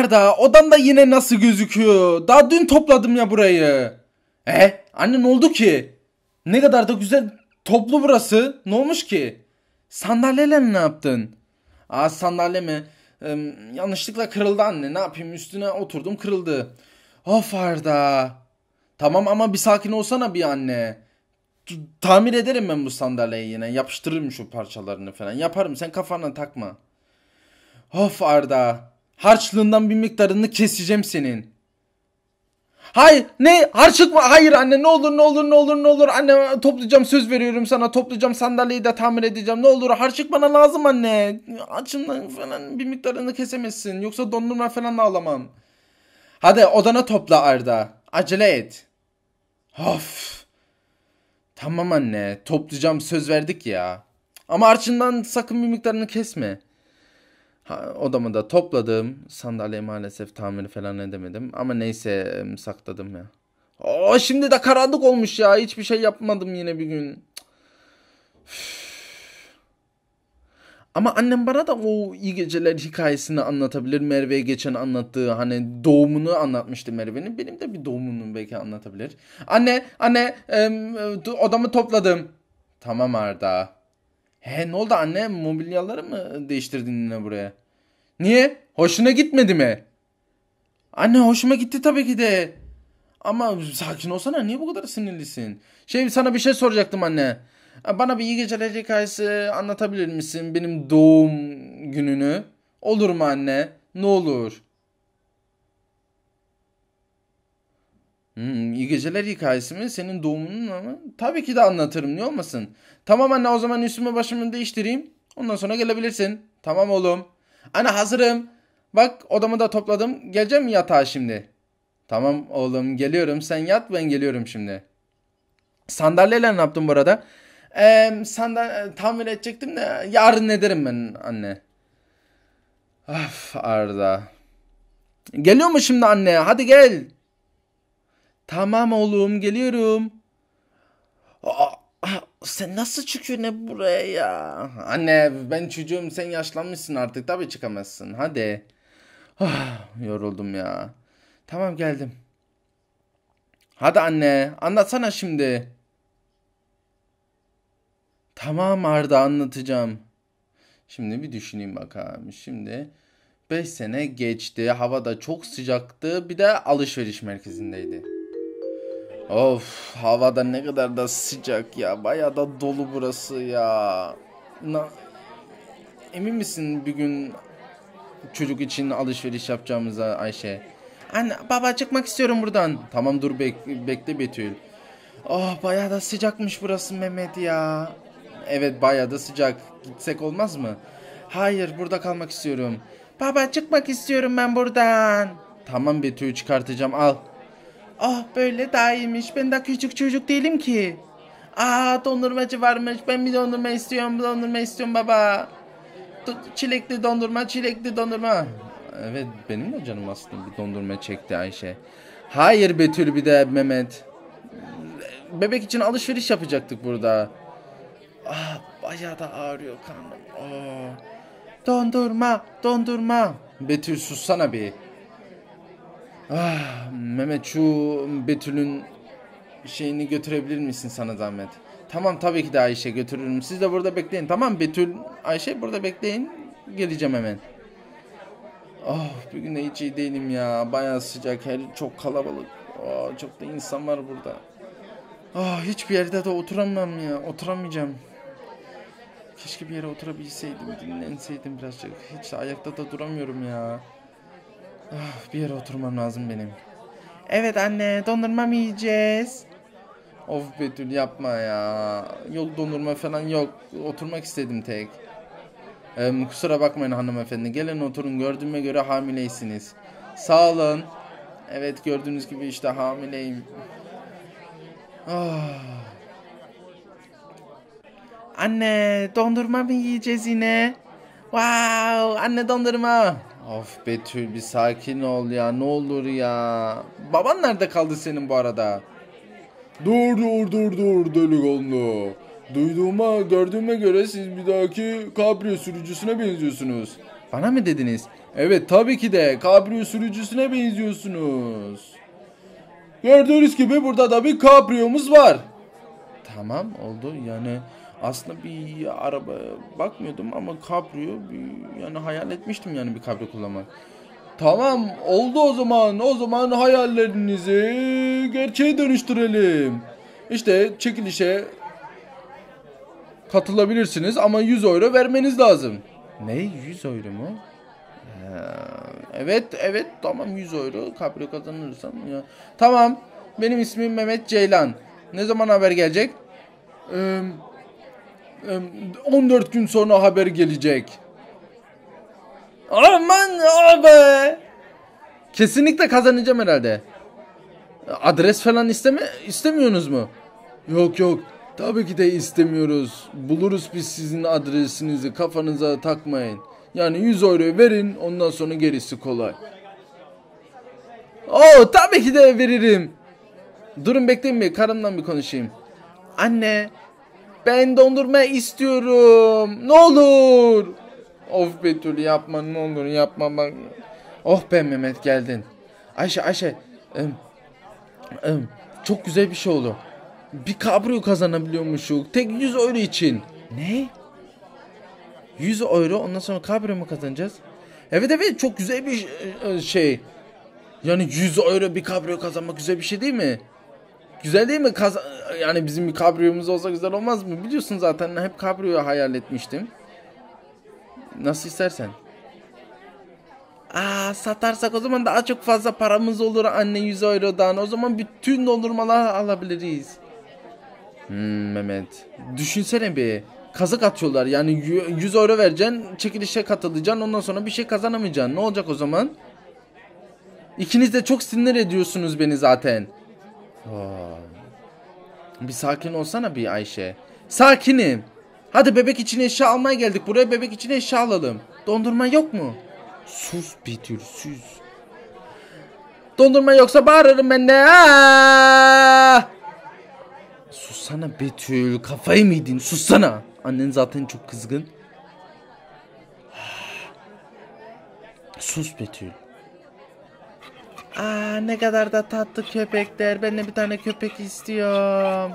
Arda odan da yine nasıl gözüküyor? Daha dün topladım ya burayı. E anne ne oldu ki? Ne kadar da güzel toplu burası. Ne olmuş ki? Sandalyeyle ne yaptın? Aa sandalye mi? Ee, yanlışlıkla kırıldı anne. Ne yapayım üstüne oturdum kırıldı. Of Arda. Tamam ama bir sakin olsana bir anne. T- Tamir ederim ben bu sandalyeyi yine. Yapıştırırım şu parçalarını falan. Yaparım sen kafana takma. Of Arda. Harçlığından bir miktarını keseceğim senin. Hayır ne harçlık mı? Hayır anne ne olur ne olur ne olur ne olur anne toplayacağım söz veriyorum sana toplayacağım sandalyeyi de tamir edeceğim ne olur harçlık bana lazım anne açımdan falan bir miktarını kesemezsin yoksa dondurma falan da alamam. Hadi odana topla Arda acele et. Of. Tamam anne toplayacağım söz verdik ya. Ama harçından sakın bir miktarını kesme. Odamı da topladım. Sandalye maalesef tamiri falan edemedim. Ama neyse sakladım ya. Oo, şimdi de karanlık olmuş ya. Hiçbir şey yapmadım yine bir gün. Ama annem bana da o iyi geceler hikayesini anlatabilir. Merve'ye geçen anlattığı hani doğumunu anlatmıştı Merve'nin. Benim de bir doğumunu belki anlatabilir. Anne, anne em, odamı topladım. Tamam Arda. He ne oldu anne? Mobilyaları mı değiştirdin yine buraya? Niye? Hoşuna gitmedi mi? Anne hoşuma gitti tabii ki de. Ama sakin olsana niye bu kadar sinirlisin? Şey sana bir şey soracaktım anne. Bana bir iyi geceler hikayesi anlatabilir misin? Benim doğum gününü. Olur mu anne? Ne olur? Hmm, iyi geceler hikayesi mi? Senin doğumunun ama. Tabii ki de anlatırım. Niye olmasın? Tamam anne o zaman üstümü başımı değiştireyim. Ondan sonra gelebilirsin. Tamam oğlum. Anne hazırım. Bak odamı da topladım. Geleceğim yatağa şimdi? Tamam oğlum geliyorum. Sen yat ben geliyorum şimdi. Sandalyeyle ne yaptın bu arada? Ee, tamir edecektim de yarın ederim ben anne. Of Arda. Geliyor mu şimdi anne? Hadi gel. Tamam oğlum geliyorum. Aa, sen nasıl çıkıyorsun hep buraya ya? Anne ben çocuğum sen yaşlanmışsın artık tabii çıkamazsın hadi. Ah, yoruldum ya. Tamam geldim. Hadi anne anlatsana şimdi. Tamam Arda anlatacağım. Şimdi bir düşüneyim bakalım. Şimdi 5 sene geçti. Hava da çok sıcaktı. Bir de alışveriş merkezindeydi. Of havada ne kadar da sıcak ya. Baya da dolu burası ya. Na, emin misin bir gün çocuk için alışveriş yapacağımıza Ayşe? Anne baba çıkmak istiyorum buradan. Tamam dur bek bekle Betül. Oh baya da sıcakmış burası Mehmet ya. Evet baya da sıcak. Gitsek olmaz mı? Hayır burada kalmak istiyorum. Baba çıkmak istiyorum ben buradan. Tamam Betül çıkartacağım al. Ah böyle daha iyiymiş. Ben daha küçük çocuk değilim ki. Aa dondurmacı varmış. Ben bir dondurma istiyorum. Dondurma istiyorum baba. Çilekli dondurma, çilekli dondurma. Evet benim de canım aslında bir dondurma çekti Ayşe. Hayır Betül bir de Mehmet. Bebek için alışveriş yapacaktık burada. Ah bayağı da ağrıyor karnım. Aa. Dondurma, dondurma. Betül sussana bir. Ah, Mehmet şu Betül'ün şeyini götürebilir misin sana zahmet? Tamam tabii ki de Ayşe götürürüm. Siz de burada bekleyin. Tamam Betül, Ayşe burada bekleyin. Geleceğim hemen. Oh bugün de hiç iyi değilim ya. Bayağı sıcak. Her çok kalabalık. Oh, çok da insan var burada. Ah hiçbir yerde de oturamam ya. Oturamayacağım. Keşke bir yere oturabilseydim. Dinlenseydim birazcık. Hiç ayakta da duramıyorum ya. Ah, bir yere oturmam lazım benim. Evet anne dondurma mı yiyeceğiz? Of Betül yapma ya. Yok dondurma falan yok. Oturmak istedim tek. Em, kusura bakmayın hanımefendi. Gelin oturun. Gördüğüme göre hamileysiniz. Sağ olun. Evet gördüğünüz gibi işte hamileyim. Ah. Anne dondurma mı yiyeceğiz yine? Wow anne dondurma. Of Betül bir sakin ol ya ne olur ya. Baban nerede kaldı senin bu arada? Dur dur dur dur delikanlı. Duyduğuma gördüğüme göre siz bir dahaki kabrio sürücüsüne benziyorsunuz. Bana mı dediniz? Evet tabii ki de kabrio sürücüsüne benziyorsunuz. Gördüğünüz gibi burada da bir kabriyomuz var. Tamam oldu yani aslında bir araba bakmıyordum ama kabrio bir, yani hayal etmiştim yani bir kabrio kullanmak. Tamam oldu o zaman o zaman hayallerinizi gerçeğe dönüştürelim. İşte çekilişe katılabilirsiniz ama 100 euro vermeniz lazım. Ne 100 euro mu? Ee, evet evet tamam 100 euro kabrio kazanırsam ya. Tamam benim ismim Mehmet Ceylan. Ne zaman haber gelecek? Ee, 14 gün sonra haber gelecek. Aman abi. Kesinlikle kazanacağım herhalde. Adres falan isteme istemiyorsunuz mu? Yok yok. Tabii ki de istemiyoruz. Buluruz biz sizin adresinizi kafanıza takmayın. Yani 100 euro verin ondan sonra gerisi kolay. Oo tabii ki de veririm. Durun bekleyin bir karımla bir konuşayım. Anne ben dondurma istiyorum. Ne olur. Of Betül yapma ne olur yapma bak. Oh be Mehmet geldin. Ayşe Ayşe. Em, em, çok güzel bir şey oldu. Bir kabrio kazanabiliyormuşuk. Tek 100 euro için. Ne? 100 euro ondan sonra kabrio mu kazanacağız? Evet evet çok güzel bir e, şey. Yani 100 euro bir kabrio kazanmak güzel bir şey değil mi? Güzel değil mi? Kaz yani bizim bir kabriyomuz olsa güzel olmaz mı? Biliyorsun zaten hep kabriyo hayal etmiştim. Nasıl istersen. Aa satarsak o zaman daha çok fazla paramız olur anne 100 eurodan. O zaman bütün dondurmalar alabiliriz. Hmm Mehmet. Düşünsene bir. Kazık atıyorlar yani 100 euro vereceksin çekilişe katılacaksın ondan sonra bir şey kazanamayacaksın. Ne olacak o zaman? İkiniz de çok sinir ediyorsunuz beni zaten. Oh. Bir sakin olsana bir Ayşe. Sakinim. Hadi bebek için eşya almaya geldik. Buraya bebek için eşya alalım. Dondurma yok mu? Sus Betül sus. Dondurma yoksa bağırırım ben de. Aa! Sussana Betül. Kafayı mı yedin? Sussana. Annen zaten çok kızgın. Sus Betül. Aa ne kadar da tatlı köpekler. Ben de bir tane köpek istiyorum.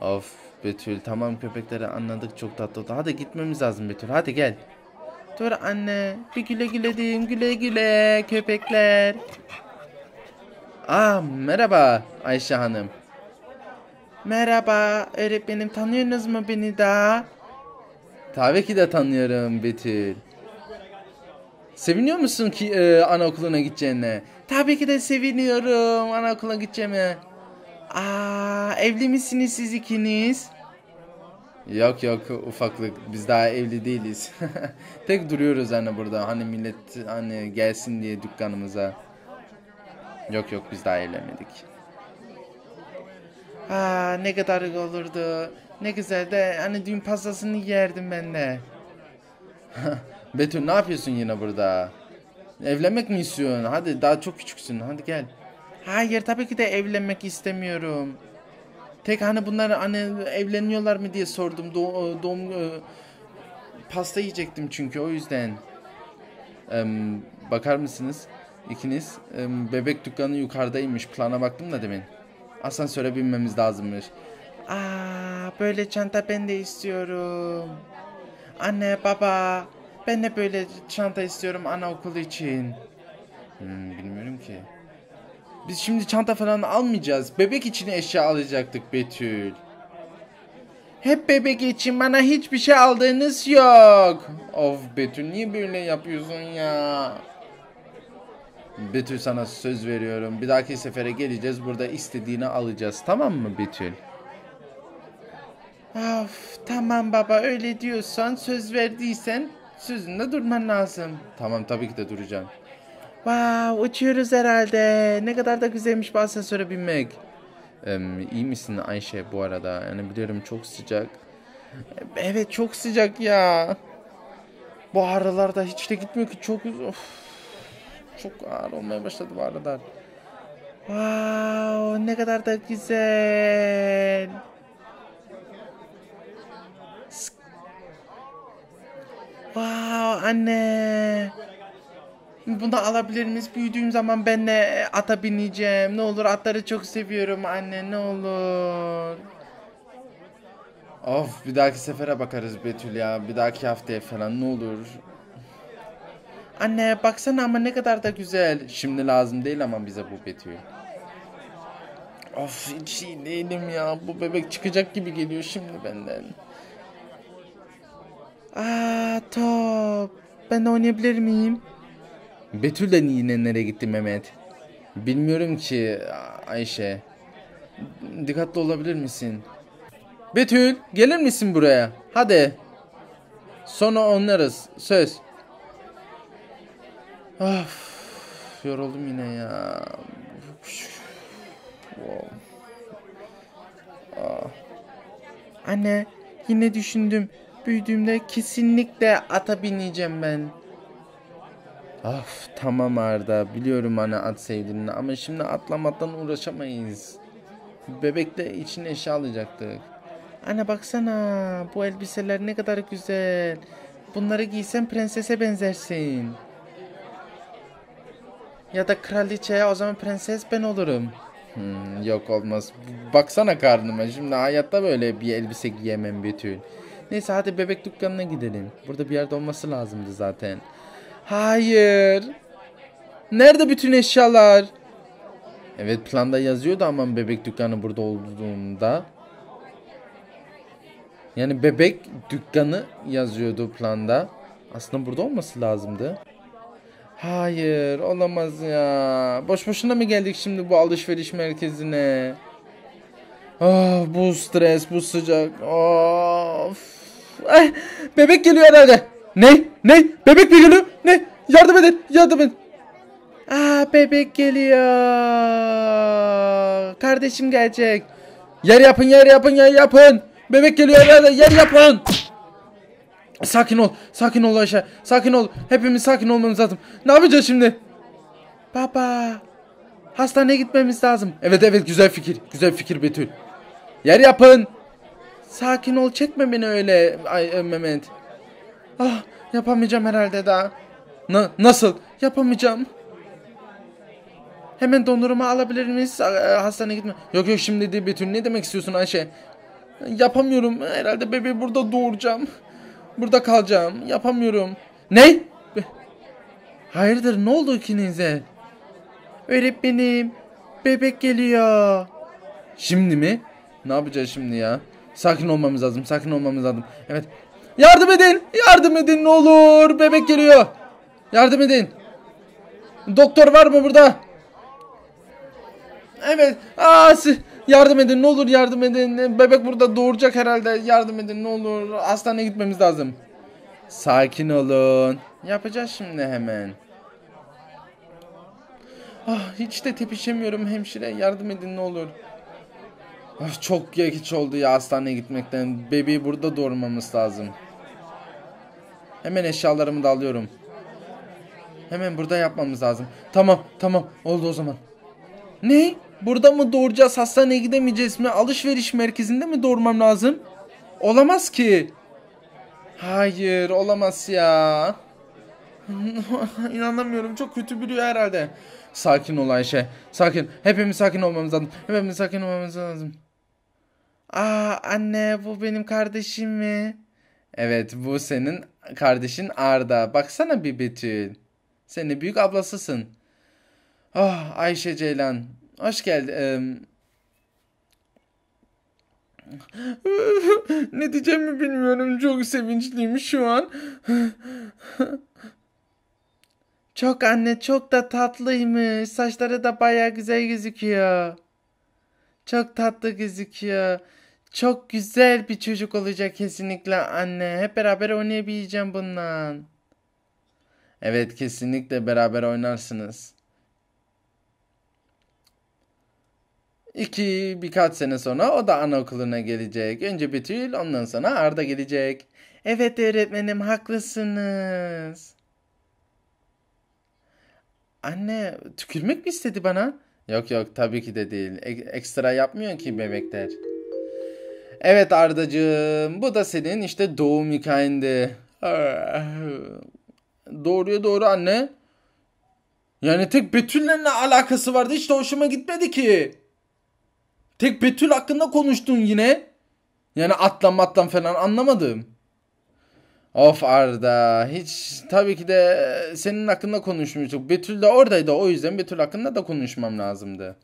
Of Betül tamam köpekleri anladık çok tatlı. Hadi gitmemiz lazım Betül. Hadi gel. Dur anne. Bir güle güle diyeyim. Güle güle köpekler. Aa merhaba Ayşe Hanım. Merhaba öğretmenim tanıyorsunuz mu beni daha? Tabii ki de tanıyorum Betül. Seviniyor musun ki e, anaokuluna gideceğine? Tabii ki de seviniyorum anaokuluna gideceğime. Aa, evli misiniz siz ikiniz? Yok yok ufaklık biz daha evli değiliz. Tek duruyoruz hani burada hani millet hani gelsin diye dükkanımıza. Yok yok biz daha evlenmedik. Aa ne kadar olurdu. Ne güzel de hani düğün pastasını yerdim ben de. Betül ne yapıyorsun yine burada? Evlenmek mi istiyorsun? Hadi daha çok küçüksün. Hadi gel. Hayır tabii ki de evlenmek istemiyorum. Tek hani bunlar hani evleniyorlar mı diye sordum. Do doğum e, pasta yiyecektim çünkü o yüzden. Ee, bakar mısınız? İkiniz ee, bebek dükkanı yukarıdaymış. Plana baktım da demin. Asansöre binmemiz lazımmış. Aa, böyle çanta ben de istiyorum. Anne baba ben de böyle çanta istiyorum anaokulu için. Hmm, bilmiyorum ki. Biz şimdi çanta falan almayacağız. Bebek için eşya alacaktık Betül. Hep bebek için bana hiçbir şey aldığınız yok. Of Betül niye böyle yapıyorsun ya? Betül sana söz veriyorum. Bir dahaki sefere geleceğiz. Burada istediğini alacağız. Tamam mı Betül? Of tamam baba öyle diyorsan söz verdiysen sözünde durman lazım. Tamam tabii ki de duracağım. Wow uçuyoruz herhalde. Ne kadar da güzelmiş bu asansöre binmek. Ee, iyi misin Ayşe bu arada? Yani biliyorum çok sıcak. Evet çok sıcak ya. Bu aralarda hiç de gitmiyor ki çok of, çok ağır olmaya başladı bu aralar. Wow ne kadar da güzel. Wow anne. Bunu alabilir miyiz? Büyüdüğüm zaman ben de ata bineceğim. Ne olur atları çok seviyorum anne ne olur. Of bir dahaki sefere bakarız Betül ya. Bir dahaki haftaya falan ne olur. Anne baksana ama ne kadar da güzel. Şimdi lazım değil ama bize bu Betül. Of hiç iyi değilim ya. Bu bebek çıkacak gibi geliyor şimdi benden. Aa top. Ben de oynayabilir miyim? Betül de yine nereye gitti Mehmet? Bilmiyorum ki Ayşe. Dikkatli olabilir misin? Betül gelir misin buraya? Hadi. Sonra oynarız. Söz. Of, yoruldum yine ya. Wow. Ah. Anne yine düşündüm. Büyüdüğümde kesinlikle ata bineceğim ben. Of tamam Arda biliyorum ana at sevdiğini ama şimdi atlamaktan uğraşamayız. Bebekle için eşya alacaktık. Anne baksana bu elbiseler ne kadar güzel. Bunları giysen prensese benzersin. Ya da kraliçeye o zaman prenses ben olurum. Hmm, yok olmaz. Baksana karnıma şimdi hayatta böyle bir elbise giyemem Betül. Neyse hadi bebek dükkanına gidelim. Burada bir yerde olması lazımdı zaten. Hayır. Nerede bütün eşyalar? Evet planda yazıyordu ama bebek dükkanı burada olduğunda. Yani bebek dükkanı yazıyordu planda. Aslında burada olması lazımdı. Hayır olamaz ya. Boş boşuna mı geldik şimdi bu alışveriş merkezine? Ah bu stres bu sıcak. Of. Ay, bebek geliyor herhalde. Ne? Ne? Bebek mi geliyor? Ne? Yardım edin. Yardım edin. Aa bebek geliyor. Kardeşim gelecek. Yer yapın yer yapın yer yapın. Bebek geliyor herhalde yer yapın. Sakin ol. Sakin ol Ayşe. Sakin ol. Hepimiz sakin olmamız lazım. Ne yapacağız şimdi? Baba. Hastaneye gitmemiz lazım. Evet evet güzel fikir. Güzel fikir Betül. Yer yapın. Sakin ol çekme beni öyle ay, e, Mehmet. Ah yapamayacağım herhalde daha. Na, nasıl? Yapamayacağım. Hemen dondurma alabilir miyiz? Hastaneye gitme. Yok yok şimdi değil Betül. Ne demek istiyorsun Ayşe? Yapamıyorum. Herhalde bebeği burada doğuracağım. Burada kalacağım. Yapamıyorum. Ne? Hayırdır ne oldu ikinize? Öğretmenim. Bebek geliyor. Şimdi mi? Ne yapacağız şimdi ya? Sakin olmamız lazım. Sakin olmamız lazım. Evet. Yardım edin. Yardım edin ne olur. Bebek geliyor. Yardım edin. Doktor var mı burada? Evet. Aa, yardım edin ne olur yardım edin. Bebek burada doğuracak herhalde. Yardım edin ne olur. Hastaneye gitmemiz lazım. Sakin olun. Yapacağız şimdi hemen. Ah, hiç de tepişemiyorum hemşire. Yardım edin ne olur. Çok geç oldu ya hastaneye gitmekten. Bebeği burada doğurmamız lazım. Hemen eşyalarımı da alıyorum. Hemen burada yapmamız lazım. Tamam tamam oldu o zaman. Ne? Burada mı doğuracağız? Hastaneye gidemeyeceğiz mi? Alışveriş merkezinde mi doğurmam lazım? Olamaz ki. Hayır olamaz ya. İnanamıyorum çok kötü biliyor herhalde. Sakin ol Ayşe. Sakin. Hepimiz sakin olmamız lazım. Hepimiz sakin olmamız lazım. Aa anne bu benim kardeşim mi? Evet bu senin kardeşin Arda. Baksana bir Betül. Senin büyük ablasısın. Ah Ayşe Ceylan. Hoş geldin. ne diyeceğimi bilmiyorum. Çok sevinçliyim şu an. çok anne çok da tatlıymış. Saçları da baya güzel gözüküyor. Çok tatlı gözüküyor. Çok güzel bir çocuk olacak kesinlikle anne. Hep beraber oynayabileceğim bundan. Evet kesinlikle beraber oynarsınız. İki birkaç sene sonra o da anaokuluna gelecek. Önce Betül ondan sonra Arda gelecek. Evet öğretmenim haklısınız. Anne tükürmek mi istedi bana? Yok yok tabii ki de değil. E- ekstra yapmıyor ki bebekler. Evet Ardacığım bu da senin işte doğum hikayende. Doğruya doğru anne. Yani tek Betül'le ne alakası vardı hiç de hoşuma gitmedi ki. Tek Betül hakkında konuştun yine. Yani atlam atlam falan anlamadım. Of Arda hiç tabii ki de senin hakkında konuşmuştuk. Betül de oradaydı o yüzden Betül hakkında da konuşmam lazımdı.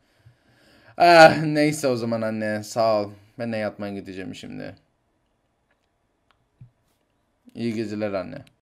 Ah neyse o zaman anne sağ ol. Ben de yatmaya gideceğim şimdi. İyi geceler anne.